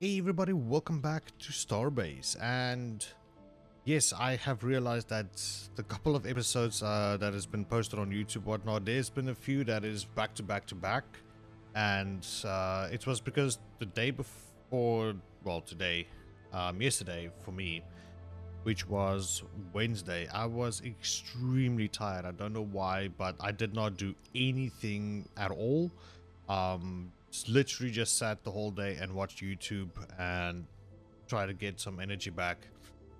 Hey everybody, welcome back to Starbase and yes, I have realized that the couple of episodes uh, that has been posted on YouTube whatnot, there's been a few that is back to back to back and uh, it was because the day before, well today, um, yesterday for me, which was Wednesday, I was extremely tired. I don't know why, but I did not do anything at all. Um, literally just sat the whole day and watched YouTube and try to get some energy back.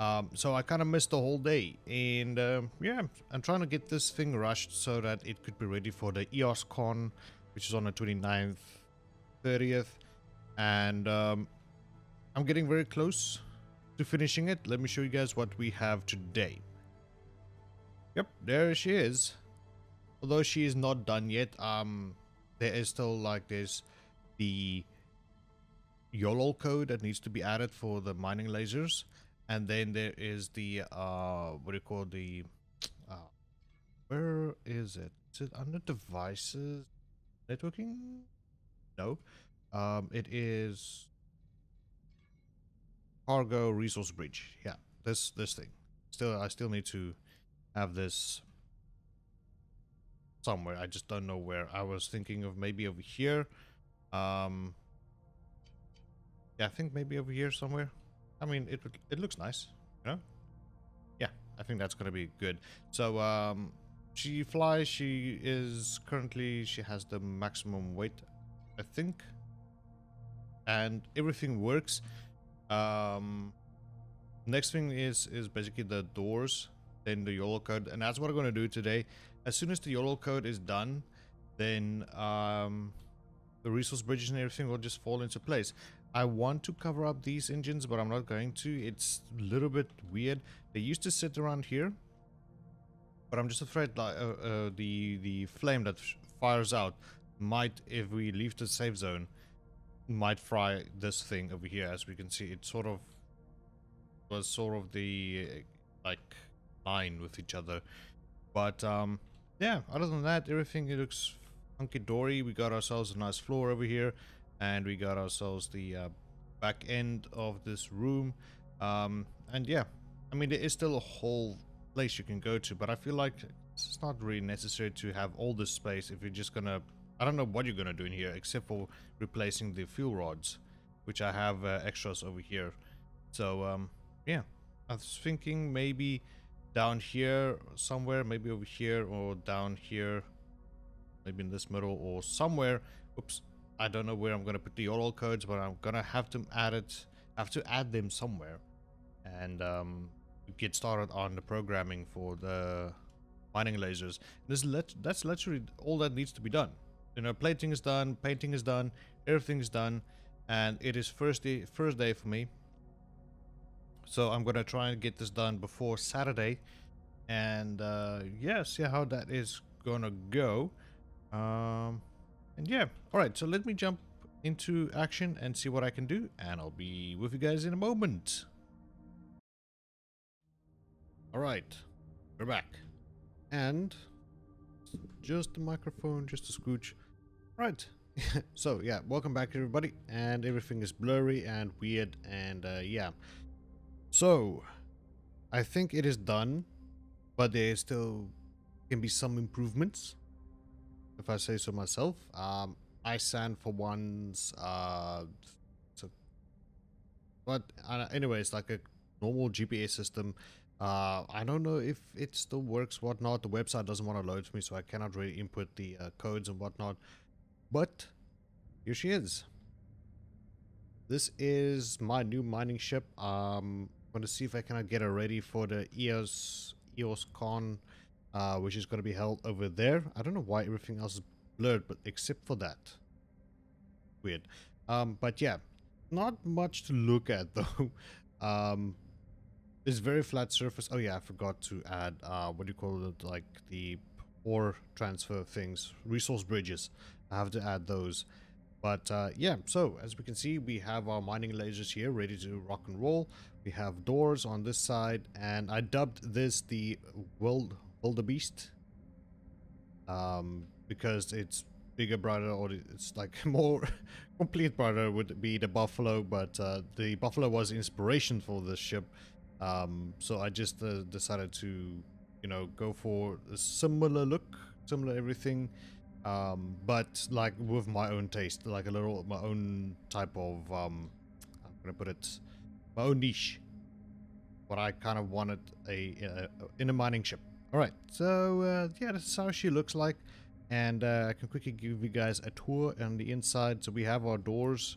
Um, so I kind of missed the whole day. And uh, yeah, I'm trying to get this thing rushed so that it could be ready for the EOS Con, which is on the 29th, 30th. And um, I'm getting very close to finishing it. Let me show you guys what we have today. Yep, there she is. Although she is not done yet, um, there is still like this the YOLOL code that needs to be added for the mining lasers. And then there is the, uh, what do you call the, uh, where is it? Is it under devices? Networking? No. Um, it is cargo resource bridge. Yeah, this, this thing. Still, I still need to have this somewhere. I just don't know where. I was thinking of maybe over here. Um, yeah, I think maybe over here somewhere. I mean, it it looks nice, you know. Yeah, I think that's gonna be good. So, um, she flies. She is currently she has the maximum weight, I think, and everything works. Um, next thing is is basically the doors, then the YOLOL code, and that's what I'm gonna do today. As soon as the YOLOL code is done, then um the resource bridges and everything will just fall into place. I want to cover up these engines, but I'm not going to. It's a little bit weird. They used to sit around here, but I'm just afraid like uh, uh, the the flame that fires out might, if we leave the safe zone, might fry this thing over here. As we can see, it sort of was sort of the like line with each other. But um, yeah, other than that, everything looks hunky-dory. We got ourselves a nice floor over here, and we got ourselves the uh, back end of this room. Um, and yeah, I mean, there is still a whole place you can go to, but I feel like it's not really necessary to have all this space if you're just gonna... I don't know what you're gonna do in here, except for replacing the fuel rods, which I have uh, extras over here. So, um, yeah, I was thinking maybe down here somewhere, maybe over here or down here maybe in this middle or somewhere. Oops, I don't know where I'm going to put the URL codes, but I'm going to have to add it, have to add them somewhere and um, get started on the programming for the mining lasers. This let that's literally all that needs to be done. You know, plating is done, painting is done, everything is done, and it is first day first day for me. So I'm gonna try and get this done before Saturday, and uh, yeah, see how that is gonna go. Um, and yeah, all right. So let me jump into action and see what I can do, and I'll be with you guys in a moment. All right, we're back, and just the microphone, just a scooch. Right. so yeah, welcome back everybody, and everything is blurry and weird, and uh, yeah. So, I think it is done, but there still can be some improvements if I say so myself. Um, ISAN for one's, uh, so, but uh, anyways, like a normal GPS system. Uh, I don't know if it still works, whatnot. The website doesn't want to load for me, so I cannot really input the uh, codes and whatnot. But here she is. This is my new mining ship. Um, I'm going to see if I can get her ready for the EOS EOS Con uh, which is going to be held over there. I don't know why everything else is blurred, but except for that. Weird. Um, but yeah, not much to look at though. um, it's very flat surface. Oh yeah, I forgot to add, uh, what do you call it, like the ore transfer things, resource bridges. I have to add those. But uh, yeah, so as we can see, we have our mining lasers here ready to rock and roll. We have doors on this side, and I dubbed this the world wildebeest um, because it's bigger brother or it's like more complete brother would be the buffalo but uh, the buffalo was inspiration for this ship. Um, so i just uh, decided to you know go for a similar look similar everything um, but like with my own taste like a little my own type of um, i'm gonna put it? My own niche. What i kind of wanted a, a in a mining ship all right so uh, yeah this is how she looks like and uh, I can quickly give you guys a tour on the inside. So we have our doors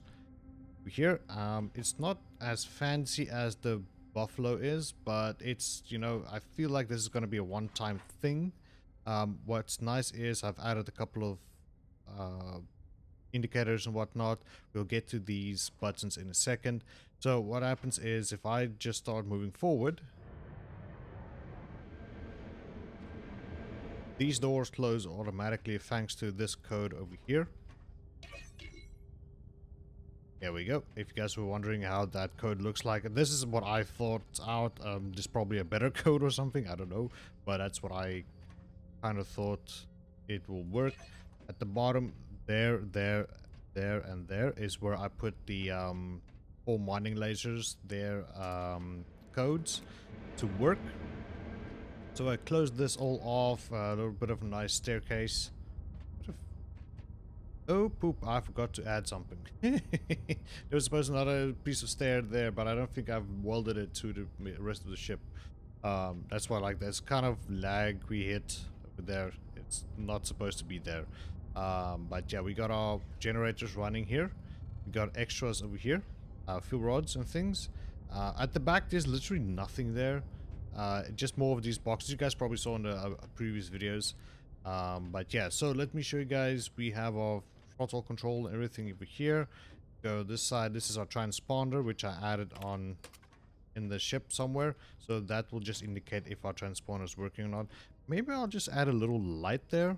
here. Um, it's not as fancy as the Buffalo is, but it's, you know, I feel like this is going to be a one-time thing. Um, what's nice is I've added a couple of uh, indicators and whatnot. We'll get to these buttons in a second. So what happens is if I just start moving forward, These doors close automatically thanks to this code over here. There we go. If you guys were wondering how that code looks like, this is what I thought out. Um, there's probably a better code or something. I don't know. But that's what I kind of thought it will work. At the bottom, there, there, there, and there is where I put the um, four mining lasers, their um, codes to work. So I closed this all off, a little bit of a nice staircase. Oh, poop, I forgot to add something. there was supposed to be another piece of stair there, but I don't think I've welded it to the rest of the ship. Um, that's why like there's kind of lag we hit over there. It's not supposed to be there. Um, but yeah, we got our generators running here. We got extras over here, uh, fuel rods and things. Uh, at the back, there's literally nothing there. Uh, just more of these boxes you guys probably saw in the uh, previous videos. Um, but yeah, so let me show you guys. We have our throttle control and everything over here. Go this side. This is our transponder, which I added on in the ship somewhere. So that will just indicate if our transponder is working or not. Maybe I'll just add a little light there.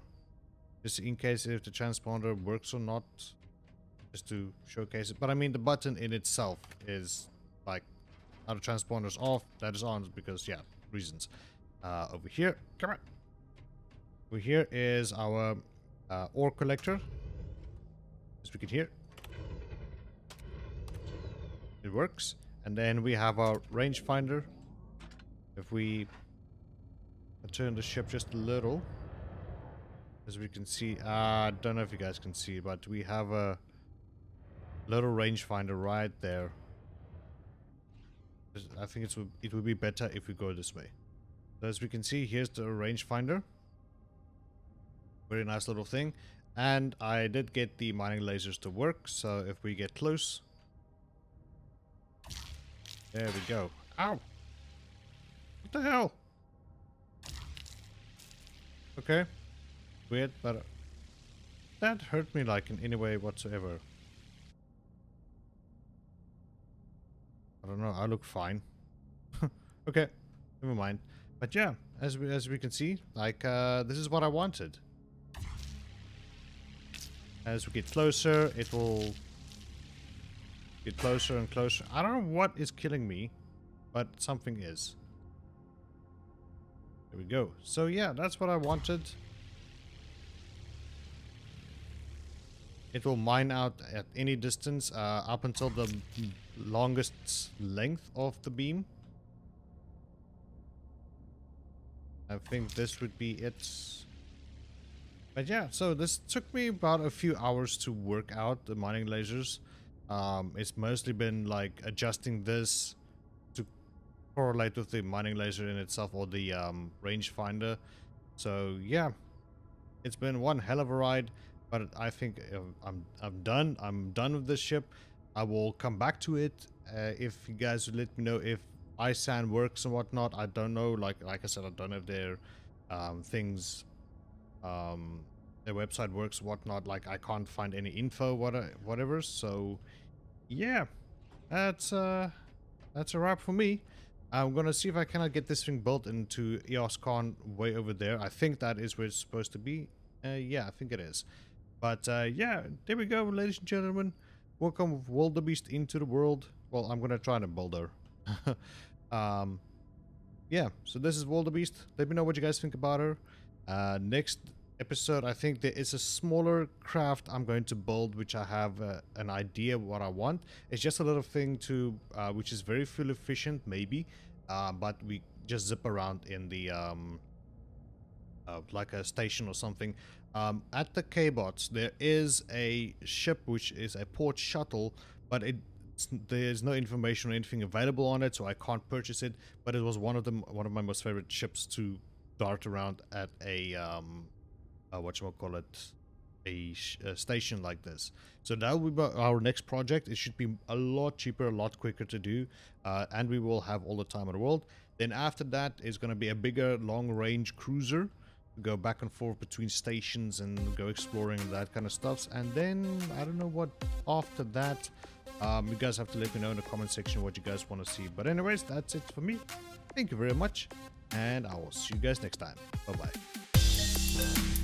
Just in case if the transponder works or not. Just to showcase it. But I mean, the button in itself is like the transponder's off. That is on because, yeah, reasons. Uh, over here, come on. Over here is our uh, ore collector. As we can hear. It works. And then we have our rangefinder. If we turn the ship just a little, as we can see, uh, I don't know if you guys can see, but we have a little rangefinder right there. I think it's it would be better if we go this way. So as we can see, here's the rangefinder. Very nice little thing. And I did get the mining lasers to work, so if we get close... There we go. Ow! What the hell? Okay. Weird, but... That hurt me like in any way whatsoever. I don't know. I look fine. okay, never mind. But yeah, as we, as we can see, like uh, this is what I wanted. As we get closer, it will get closer and closer. I don't know what is killing me, but something is. There we go. So yeah, that's what I wanted. It will mine out at any distance uh, up until the longest length of the beam. I think this would be it. But yeah, so this took me about a few hours to work out the mining lasers. Um, it's mostly been like adjusting this to correlate with the mining laser in itself or the um, rangefinder. So yeah, it's been one hell of a ride, but I think uh, I'm I'm done. I'm done with this ship. I will come back to it uh, if you guys would let me know if ISAN works and whatnot. I don't know. Like like I said, I don't know if their um, things, um, their website works whatnot. Like I can't find any info, what whatever. So yeah, that's uh, that's a wrap for me. I'm gonna see if I cannot get this thing built into EOSCon way over there. I think that is where it's supposed to be. Uh, yeah, I think it is. But uh, yeah, there we go, ladies and gentlemen. Welcome Wildebeest into the world. Well, I'm gonna try to build her. um, yeah, so this is Wildebeest. Let me know what you guys think about her. Uh, next episode, I think there is a smaller craft I'm going to build, which I have uh, an idea what I want. It's just a little thing to, uh, which is very fuel efficient, maybe, uh, but we just zip around in the, um, uh, like a station or something. Um, at the K-Bots, there is a ship which is a port shuttle, but it there's no information or anything available on it, so I can't purchase it. But it was one of them, one of my most favorite ships to dart around at a um, uh, what you call it, a, a, station like this. So that will be our next project. It should be a lot cheaper, a lot quicker to do, uh, and we will have all the time in the world. Then after that is going to be a bigger, long-range cruiser go back and forth between stations and go exploring that kind of stuff. And then I don't know what after that. Um, you guys have to let me know in the comment section what you guys want to see. But anyways, that's it for me. Thank you very much, and I will see you guys next time. Bye bye.